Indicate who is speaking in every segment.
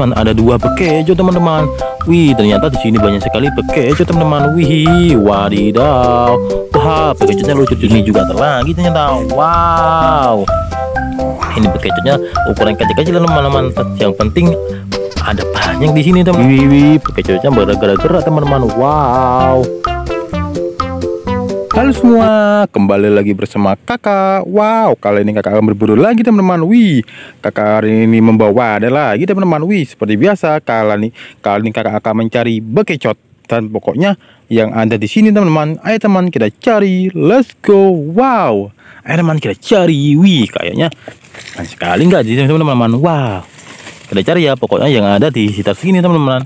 Speaker 1: teman-teman, ada dua bekejo teman-teman. Wih, ternyata di sini banyak sekali bekejo teman-teman. Wih, wadidaw. Wah, bekejonya lucu ini juga ada lagi ternyata. Wow. Ini bekejonya ukuran kecil-kecil teman-teman. Yang penting ada banyak di sini teman. Wih, bekejonya bergerak-gerak teman-teman. Wow. Halo semua, kembali lagi bersama kakak. Wow, kali ini kakak akan berburu lagi teman-teman. Wih, kakak hari ini membawa ada lagi teman-teman. Wih, seperti biasa kali ini, kali ini kakak akan mencari bekecot. Dan pokoknya yang ada di sini teman-teman. Ayo teman kita cari, let's go. Wow, ayo teman kita cari. Wih, kayaknya sekali nggak di sini teman-teman? Wow, kita cari ya pokoknya yang ada di sekitar sini teman-teman.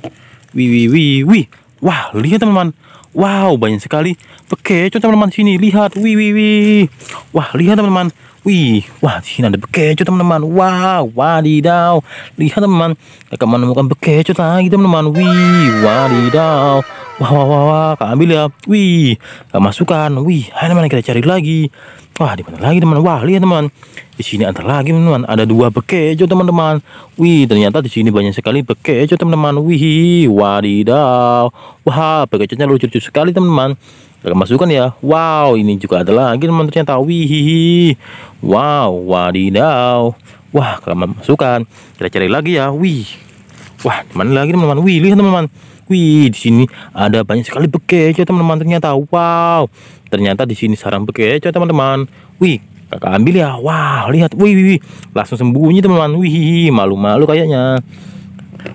Speaker 1: Wih, wih, wih, wih. Wah, lihat teman-teman Wow, banyak sekali bekeco teman-teman sini. Lihat, wih, wih, wih. Wah, lihat teman-teman. Wih, wah di sini ada bekeco teman-teman. Wow, wadidaw. Lihat teman-teman, kakak menemukan bekeco lagi teman-teman. Wih, wadidaw. Wah, wah, wah, wah. Kak ambil ya. Wih, kak masukkan. Wih, ayo teman kita cari lagi. Wah, di mana lagi teman? Wah, lihat teman. Di sini ada lagi teman-teman, ada dua bekejo teman-teman. Wih, ternyata di sini banyak sekali bekejo teman-teman. Wih, wadidaw. Wah, bekejonya lucu-lucu sekali teman-teman. Kita masukkan ya. Wow, ini juga ada lagi teman ternyata. Wih, wow, wadidaw. Wah, kita masukkan. Kita cari lagi ya. Wih, wah, mana lagi teman-teman? Wih, lihat teman-teman. Wih, di sini ada banyak sekali bekejo teman-teman ternyata. Wow, ternyata di sini sarang bekejo teman-teman. Wih, kakak ambil ya wah lihat wih, wih, wih. langsung sembunyi teman-teman wih malu-malu kayaknya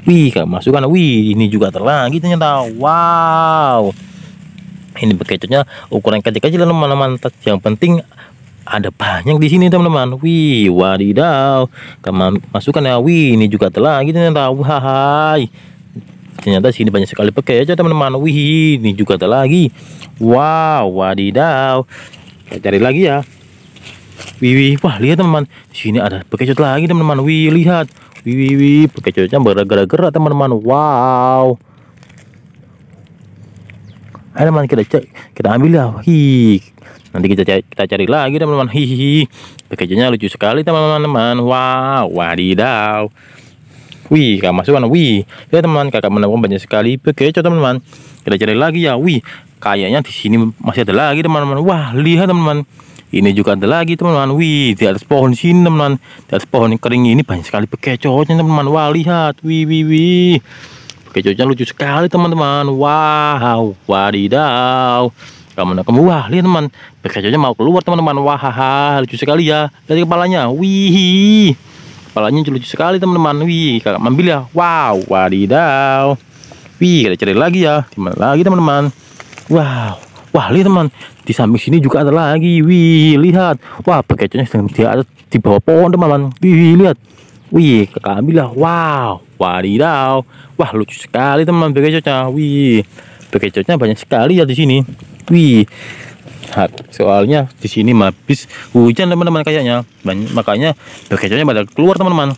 Speaker 1: wih kakak masukkan wih ini juga terlagi ternyata wow ini bekecotnya ukuran kecil-kecil teman-teman yang penting ada banyak di sini teman-teman. Wih wadidaw. Kamu masukkan ya. Wih ini juga terlagi ternyata wahai. Ternyata sini banyak sekali bekecot teman-teman. Wih ini juga terlagi wow wadidaw. Kita cari lagi ya. Wih, wih, wah lihat teman-teman, di sini ada bekecot lagi teman-teman. Wih, lihat, wih, wih, wih, bergerak-gerak teman-teman. Wow. Teman kita cek, kita ambil ya. Hi. Nanti kita cari, kita cari lagi teman-teman. Hihi. Bekecotnya lucu sekali teman-teman. Wow, wadidaw. Wih, kakak masukkan. Wih, lihat teman, kakak menemukan banyak sekali bekecot teman-teman. Kita cari lagi ya. Wih, kayaknya di sini masih ada lagi teman-teman. Wah, lihat teman-teman ini juga ada lagi teman-teman wih di atas pohon sini teman-teman di atas pohon kering ini banyak sekali bekecotnya teman-teman wah lihat wih wih wih bekecotnya lucu sekali teman-teman. Wow wadidaw. Kamu kamu wah lihat teman. Bekecotnya mau keluar teman-teman. Wah lucu sekali ya. Dari kepalanya. Wih. Kepalanya lucu sekali teman-teman. Wih kakak ambil ya. Wow wadidaw. Wih kita cari lagi ya. Di mana lagi teman-teman? Wow Wah, lihat teman, di samping sini juga ada lagi. Wih, lihat. Wah, bekecotnya sedang di atas di bawah pohon, teman-teman. Wih, lihat. Wih, kakak lah. Wow, wadidaw. Wah, lucu sekali, teman bekecotnya. Wih, bekecotnya banyak sekali ya di sini. Wih. Soalnya di sini habis hujan teman-teman kayaknya. Banyak, makanya bekecotnya pada keluar teman-teman.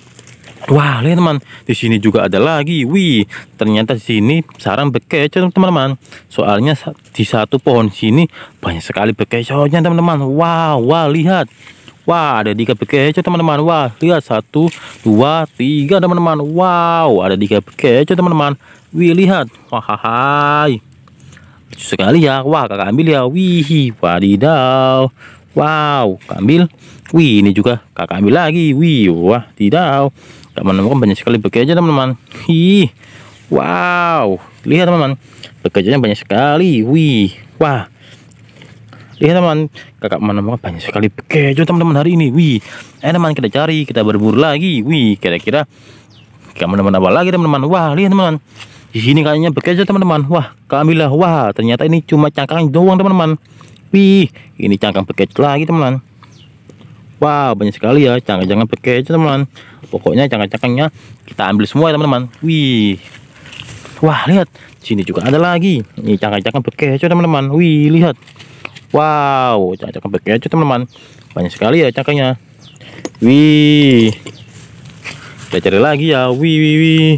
Speaker 1: Wah, lihat teman, di sini juga ada lagi. Wih, ternyata di sini sarang bekecot teman-teman. Soalnya di satu pohon sini banyak sekali bekecotnya teman-teman. Wow, wah lihat. Wah, ada tiga bekecot teman-teman. Wah, lihat satu, dua, tiga teman-teman. Wow, ada tiga bekecot teman-teman. Wih, lihat. Wah, hai. Lucu sekali ya. Wah, kakak ambil ya. Wih, wadidaw. Wow, ambil. Wih, ini juga kakak ambil lagi. Wih, wah, tidak tak menemukan banyak sekali bekerja teman-teman Hi, wow lihat teman-teman bekerjanya banyak sekali wih wah lihat teman kakak menemukan banyak sekali bekerja teman-teman hari ini wih eh teman kita cari kita berburu lagi wih kira-kira kita menemukan apa lagi teman-teman wah lihat teman di sini kayaknya bekerja teman-teman wah kamilah wah ternyata ini cuma cangkang doang teman-teman wih ini cangkang bekerja lagi teman-teman Wow, banyak sekali ya cangkang-cangkang pakai teman-teman. Pokoknya cangkang-cangkangnya kita ambil semua ya teman-teman. Wih. Wah, lihat. Sini juga ada lagi. Ini cangkang-cangkang pakai teman-teman. Wih, lihat. Wow, cangkang-cangkang pakai teman-teman. Banyak sekali ya cangkangnya. Wih. Kita cari lagi ya. Wih, wih, wih.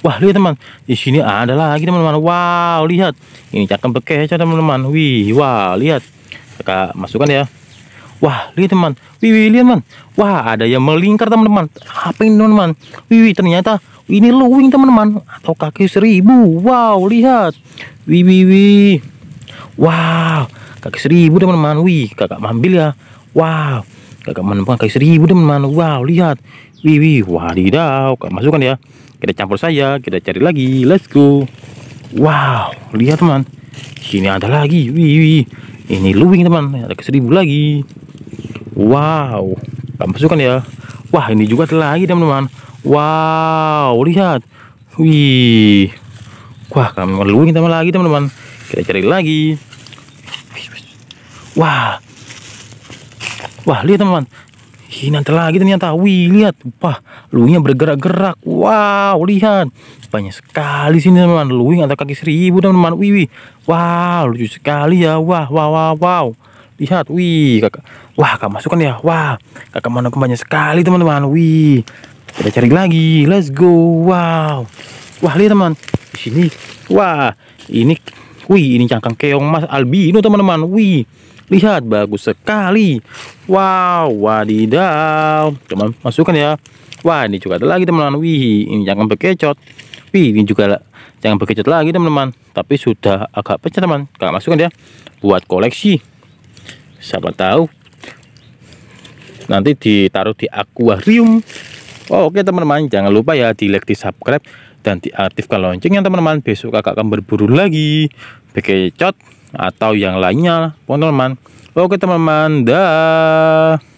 Speaker 1: Wah, lihat teman. Di sini ada lagi teman-teman. Wow, lihat. Ini cangkang pakai teman-teman. Wih, wah, lihat. Kakak masukkan ya. Wah, lihat teman. Wih, wih, lihat teman. Wah, ada yang melingkar teman-teman. Apa ini teman-teman? Wih, wih, ternyata. Ini luwing teman-teman atau kaki seribu. Wow, lihat. Wih, wih, wih. Wow, kaki seribu teman-teman. Wih, kakak ambil ya. Wow, kakak menemukan kaki seribu teman-teman. Wow, lihat. Wih, wih. Wadidaw, kak masukkan ya. Kita campur saja, kita cari lagi. Let's go. Wow, lihat teman. Sini ada lagi. Wih, wih. Ini luwing teman. Ada kaki seribu lagi. Wow, kak masukkan ya. Wah, ini juga ada lagi teman-teman. Wow, lihat. Wih. Wah, kami meluing teman lagi teman-teman. Kita cari lagi. Wah. Wah, lihat teman-teman. Ini nanti lagi ternyata. Wih, lihat. Wah, luingnya bergerak-gerak. Wow, lihat. Banyak sekali sini teman-teman. Luing atau kaki seribu teman-teman. Wih, wih. Wow, lucu sekali ya. Wah, wow, wow, wow. Lihat, wih, kakak. Wah, kakak masukkan ya. Wah, kakak mana banyak sekali teman-teman. Wih. Kita cari lagi. Let's go. Wow. Wah, lihat teman. Di sini. Wah, ini wih, ini cangkang keong Mas albino teman-teman. Wih. Lihat, bagus sekali. Wow, wadidaw. Teman, masukkan ya. Wah, ini juga ada lagi teman-teman. Wih, ini cangkang bekecot. Wih, ini juga jangan bekecot lagi teman-teman. Tapi sudah agak pecah teman. Kakak masukkan ya. Buat koleksi. Siapa tahu nanti ditaruh di akuarium Oh, Oke teman-teman, jangan lupa ya di like, di subscribe, dan diaktifkan loncengnya teman-teman. Besok kakak akan berburu lagi, bekecot atau yang lainnya, teman-teman. Oke teman-teman, dah.